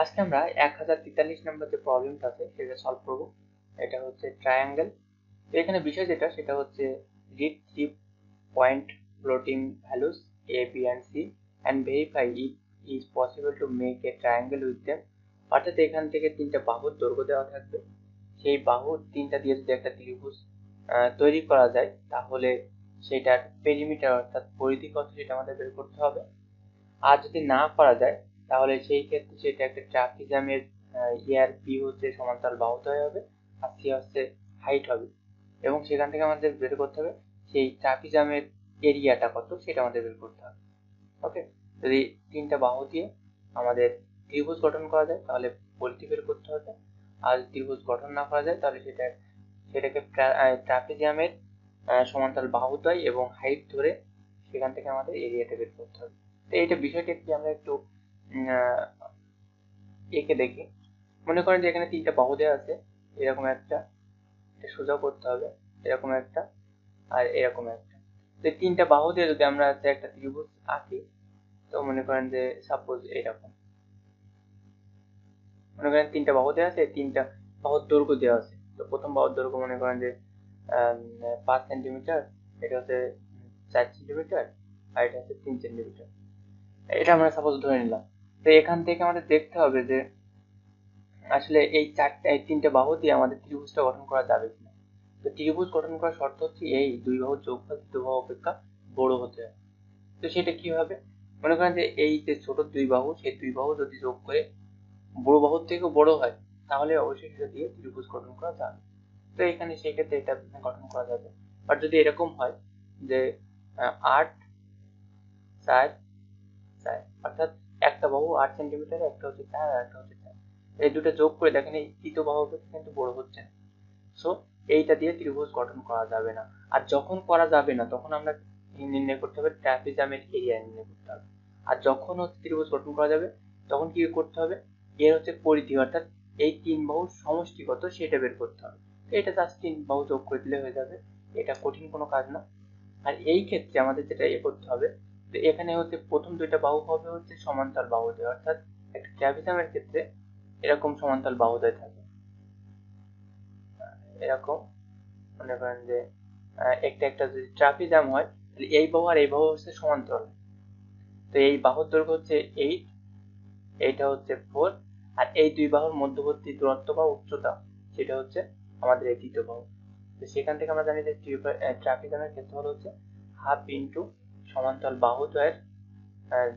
আজকে আমরা এক হাজার তেতাল্লিশ নম্বর যে প্রবলেমটা আছে, সেটা সলভ করব। এটা হচ্ছে ট্রায়াঙ্গেল তো এখানে বিষয় যেটা, সেটা হচ্ছে read three point floating values A B and C and verify if is possible to make a triangle with them অর্থাৎ এখান থেকে তিনটা বাহুর দৈর্ঘ্য দেওয়া থাকবে। সেই বাহু তিনটা দিয়ে যদি একটা ত্রিভুজ তৈরি করা যায়, তাহলে সেটার পেরিমিটার অর্থাৎ পরিধি কত সেটা আমাদের বের করতে হবে। আর যদি না করা যায় তাহলে সেই ক্ষেত্রে সেটা একটা ট্রাপিজামের ইয়ার পি হচ্ছে সমান্তরাল বাহুদ্বয় হবে, আর সি হচ্ছে হাইট হবে। এবং সেখান থেকে আমাদের বের করতে হবে, সেই ট্রাপিজামের এরিয়াটা কত, সেটা আমাদের বের করতে হবে। ওকে যদি তিনটা বাহু দিয়ে আমাদের ত্রিভুজ গঠন করা যায়, তাহলে পরিধি বের করতে হবে। আর ত্রিভুজ গঠন না করা যায়, তাহলে সেটা, সেটাকে ট্রাপিজিয়ামের সমান্তরাল বাহুদ্বয় এবং হাইট ধরে সেখান থেকে আমাদের এরিয়াটা বের করতে হবে। তো এইটা বিষয়টা কি আমরা একটু একে দেখি। মনে করেন যে এখানে তিনটা বাহু দেওয়া আছে, এরকম একটা, এটা সোজা করতে হবে, এরকম একটা আর এরকম একটা। তো তিনটা বাহু দিয়ে যদি আমরা একটা ত্রিভুজ আঁকি, তো মনে করেন যে সাপোজ এরকম। মনে করেন তিনটা বাহু দেওয়া আছে, তিনটা বাহুর দৈর্ঘ্য দেওয়া আছে। তো প্রথম বাহুর দৈর্ঘ্য মনে করেন যে পাঁচ সেন্টিমিটার, এটা হচ্ছে চার সেন্টিমিটার, আর এটা হচ্ছে তিন সেন্টিমিটার। এটা আমরা সাপোজ ধরে নিলাম। তো এখান থেকে আমাদের দেখতে হবে যে আসলে এই চারটা, এই তিনটে বাহু দিয়ে আমাদের ত্রিভুজটা গঠন করা যাবে কিনা। তো ত্রিভুজ গঠন করার শর্ত হচ্ছে এই দুই বাহুর যোগফল দ্বিতীয় বাহু অপেক্ষা বড় হতে হবে। তো সেটা কি হবে? মনে করেন যে এই যে ছোট দুই বাহু, সেই দুই বাহু যদি যোগ করে বড় বাহুর থেকেও বড় হয়, তাহলে অবশ্যই সেটা দিয়ে ত্রিভুজ গঠন করা যাবে। তো এখানে সেক্ষেত্রে এটা গঠন করা যাবে। আর যদি এরকম হয় যে আট, চার চার, অর্থাৎ একটা বাহু আট সেন্টিমিটার একটা হচ্ছে চার আর একটা হচ্ছে চার। এই দুটো যোগ করে দেখেন, এই তৃতীয় বাহু কিন্তু বড় হচ্ছে। না সো এইটা দিয়ে ত্রিভুজ গঠন করা যাবে না। আর যখন করা যাবে না, তখন আমরা নির্ণয় করতে হবে? ট্রাপিজামের এরিয়া নির্ণয় করতে হবে। আর যখন হচ্ছে ত্রিভুজ গঠন করা যাবে, তখন কি করতে হবে? এর হচ্ছে পরিধি, অর্থাৎ এই তিন বাহু সমষ্টি কত সেটা বের করতে হবে। এটা জাস্ট তিন বাহু যোগ করে দিলে হয়ে যাবে। এটা কঠিন কোনো কাজ না। আর এই ক্ষেত্রে আমাদের যেটা এ করতে হবে এখানে হচ্ছে প্রথম দুইটা বাহু হবে হচ্ছে সমান্তরাল বাহুদ্বয় অর্থাৎ একটা ট্রাপিজামের ক্ষেত্রে এরকম সমান্তরাল বাহুদ্বয় থাকে। এরকম মনে করেন যে একটা একটা যদি ট্রাপিজাম হয়, তাহলে এই বাহু আর এই বাহু হচ্ছে সমান্তরাল। তো এই বাহুর দৈর্ঘ্য হচ্ছে এইট এইটা হচ্ছে ফোর আর এই দুই বাহুর মধ্যবর্তী দূরত্ব বা উচ্চতা, সেটা হচ্ছে আমাদের এই তৃতীয় বাহু। তো সেখান থেকে আমরা জানি যে ট্রাপিজামের ক্ষেত্রফল হচ্ছে হাফ ইন্টু সমান্তরাল বাহুদ্বয়ের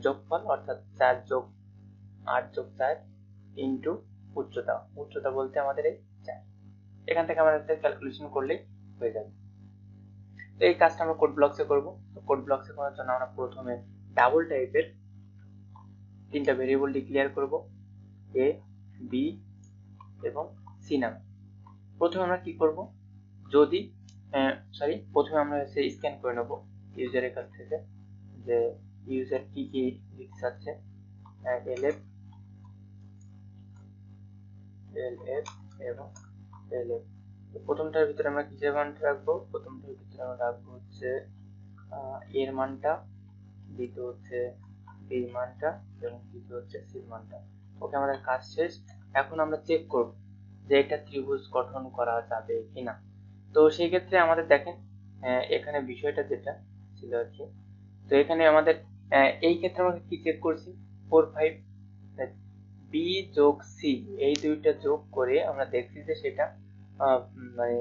যোগফল অর্থাৎ চার যোগ আট যোগ চার ইন্টু উচ্চতা। উচ্চতা বলতে আমাদের এই চার। এখান থেকে আমাদের ক্যালকুলেশন করলেই হয়ে যাবে। তো এই কাজটা আমরা কোড ব্লকসে করব। তো কোড ব্লকসে করার জন্য আমরা প্রথমে ডাবল টাইপের তিনটা ভেরিয়েবল ডিক্লেয়ার করব। এ বি এবং সি নাম। প্রথমে আমরা কি করব? যদি সরি প্রথমে আমরা হচ্ছে স্ক্যান করে নেব। ইউজারের কাছ থেকে যে ইউজার কি কি দিতে চাচ্ছে এল এফ এল এফ এবং এল এফ প্রথমটার ভিতরে আমরা কিসের মানটা রাখব? প্রথমটার ভিতরে আমরা রাখব হচ্ছে এর মানটা, দ্বিতীয় হচ্ছে বির মানটা এবং তৃতীয় হচ্ছে সির মানটা। ওকে, আমাদের কাজ শেষ। এখন আমরা চেক করব যে এটা ত্রিভুজ গঠন করা যাবে কিনা। তো সেই ক্ষেত্রে আমাদের দেখেন এখানে বিষয়টা যেটা ছিল আর কি তো এখানে আমাদের এই ক্ষেত্রে আমরা কি চেক করছি? ফোর ফাইভ বি যোগ সি এই দুইটা যোগ করে আমরা দেখছি যে সেটা মানে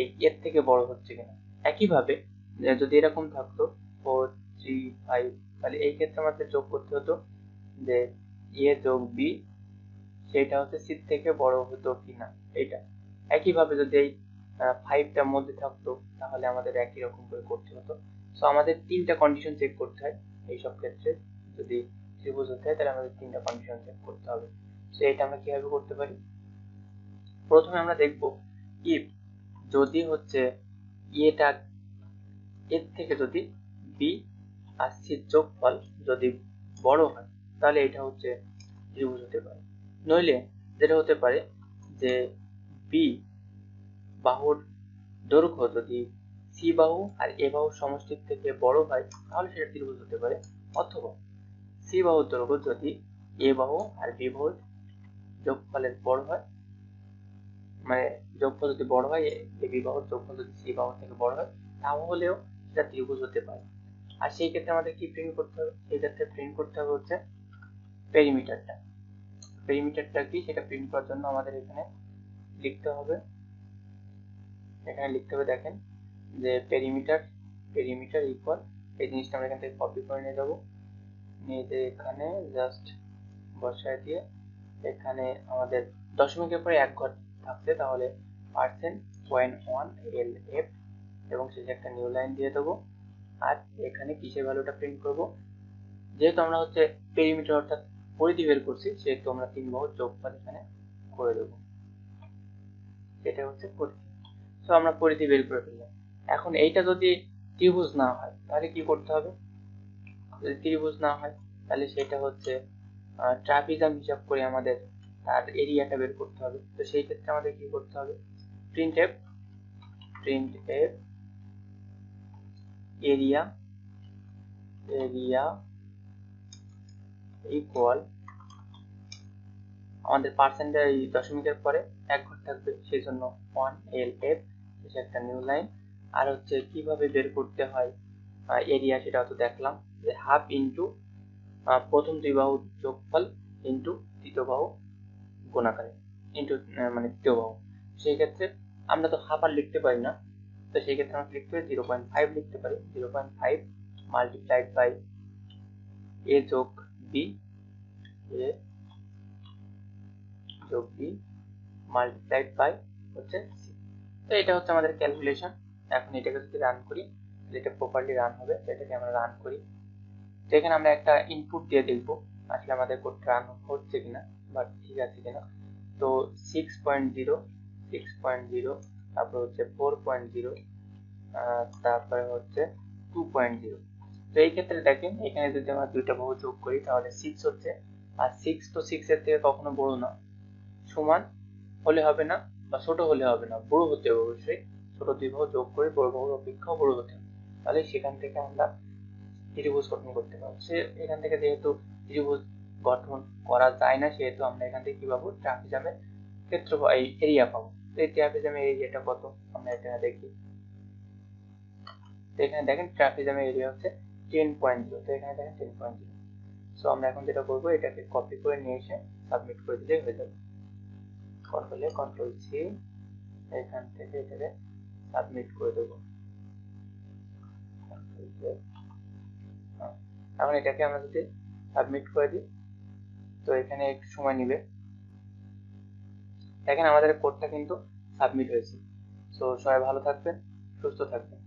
এই এর থেকে বড় হচ্ছে কিনা। একইভাবে যদি এরকম থাকতো ফোর থ্রি ফাইভ তাহলে এই ক্ষেত্রে আমাদের যোগ করতে হতো যে এ যোগ বি সেটা হচ্ছে সি থেকে বড় হতো কিনা, এটা। একইভাবে যদি এই ফাইভটার মধ্যে থাকতো, তাহলে আমাদের একই রকম করে করতে হতো। সো আমাদের তিনটা কন্ডিশন চেক করতে হয় এই সব ক্ষেত্রে। যদি ত্রিভুজ হতে হয়, তাহলে আমাদের তিনটা কন্ডিশন চেক করতে হবে। সো এটা আমরা কীভাবে করতে পারি? প্রথমে আমরা দেখব ইফ যদি হচ্ছে এটা এর থেকে যদি বি আর সির যোগফল যদি বড় হয়, তাহলে এটা হচ্ছে ত্রিভুজ হতে পারে। নইলে যেটা হতে পারে যে বি বাহুর দৈর্ঘ্য যদি সি বাহু আর এ বাহু সমষ্টির থেকে বড় হয়, তাহলে সেটা ত্রিভুজ হতে পারে। অথবা সি বাহুর দৈর্ঘ্য যদি এ বাহু আর বি বাহুর যোগফলের বড় হয় মানে যোগফল যদি বড় হয়, এ বি বাহুর যোগফল যদি সি বাহুর থেকে বড় হয়, তাহলেও সেটা ত্রিভুজ হতে পারে। আর সেই ক্ষেত্রে আমাদের কি প্রিন্ট করতে হবে? সেই ক্ষেত্রে প্রিন্ট করতে হবে হচ্ছে পেরিমিটারটা পেরিমিটারটা কি? সেটা প্রিন্ট করার জন্য আমাদের এখানে লিখতে হবে। এখানে লিখতে হবে, দেখেন যে পেরিমিটার পেরিমিটার ইকুয়াল এই জিনিসটা আমরা এখান থেকে কপি করে নিয়ে যাব। নিয়ে যে এখানে জাস্ট বসায় দিয়ে, এখানে আমাদের দশমিকের পরে এক ঘর থাকছে, তাহলে percent point one L F এবং শেষে একটা নিউ লাইন দিয়ে দেবো। আর এখানে কিসের ভ্যালুটা প্রিন্ট করব? যেহেতু আমরা হচ্ছে পেরিমিটার অর্থাৎ পরিধি বের করছি, সেহেতু আমরা তিন বাহু যোগফল এখানে করে দেবো। এটা হচ্ছে পরিধি। তো আমরা পরিধি বের করে ফেললাম। এখন এইটা যদি ত্রিভুজ না হয়, তাহলে কি করতে হবে? যদি ত্রিভুজ না হয়, তাহলে সেটা হচ্ছে ট্রাপিজাম হিসাব করে আমাদের তার এরিয়াটা বের করতে হবে। তো সেই ক্ষেত্রে আমাদের কি করতে হবে? Print F print F area area equal আমাদের পার্সেন্টের এই দশমিকের পরে এক ঘর থাকবে সেই জন্য ওয়ান এল এফ একটা নিউ লাইন আর হচ্ছে কীভাবে বের করতে হয় এরিয়া সেটা তো দেখলাম। যে হাফ ইন্টু প্রথম দুই বাহু যোগফল ইন্টু তৃতীয় বাহু গুণাকারে ইন্টু মানে তৃতীয় বাহু। সেই ক্ষেত্রে আমরা তো হাফ আর লিখতে পারি না, তো সেই ক্ষেত্রে আমরা লিখতে পারি জিরো পয়েন্ট ফাইভ লিখতে পারি। Zero point five multiplied by A যোগ বি এ যোগ বি মাল্টিপ্লাইড বাই হচ্ছে সি তো এটা হচ্ছে আমাদের ক্যালকুলেশন এখন এটাকে যদি রান করি যেটা প্রপারলি রান হবে সেটাকে আমরা রান করি। তো এখানে আমরা একটা ইনপুট দিয়ে দেখব, আসলে আমাদের কোডটা রান হচ্ছে কিনা বা ঠিক আছে কিনা। তো six point zero six point zero তারপর হচ্ছে ফোর পয়েন্ট জিরো তারপরে হচ্ছে টু পয়েন্ট জিরো তো এই ক্ষেত্রে দেখেন, এখানে যদি আমরা দুইটা বহু যোগ করি, তাহলে সিক্স হচ্ছে। আর সিক্স তো সিক্সের থেকে কখনো বড় না। সমান হলে হবে না, বা ছোট হলে হবে না, বড় হতে হবে অবশ্যই। ছোট বহু যোগ করে বড় বহুর অপেক্ষাও বড় হতে তাহলে সেখান থেকে আমরা ত্রিভুজ গঠন করতে পারব। সে এখান থেকে যেহেতু ত্রিভুজ গঠন করা যায় না, সেহেতু আমরা এখান থেকে কি পাবো? ট্রাফিজামের ক্ষেত্র এই এরিয়া পাবো। এই ট্রাফিজামের এরিয়াটা কত? আমরা এখানে দেখি। এখানে দেখেন ট্রাফিজামের এরিয়া হচ্ছে টেন পয়েন্ট জিরো তো এখানে দেখেন টেন পয়েন্ট জিরো সো আমরা এখন যেটা করব, এটাকে কপি করে নিয়ে এসে সাবমিট করে দিলে হয়ে যাবে। কন্ট্রোলে কন্ট্রোল সি এখান থেকে এটাকে সাবমিট করে দেবো। এখন এটাকে আমরা যদি সাবমিট করে দিই, তো এখানে একটু সময় নিবে। দেখেন আমাদের কোডটা কিন্তু সাবমিট হয়েছে। সো সবাই ভালো থাকবেন, সুস্থ থাকবেন।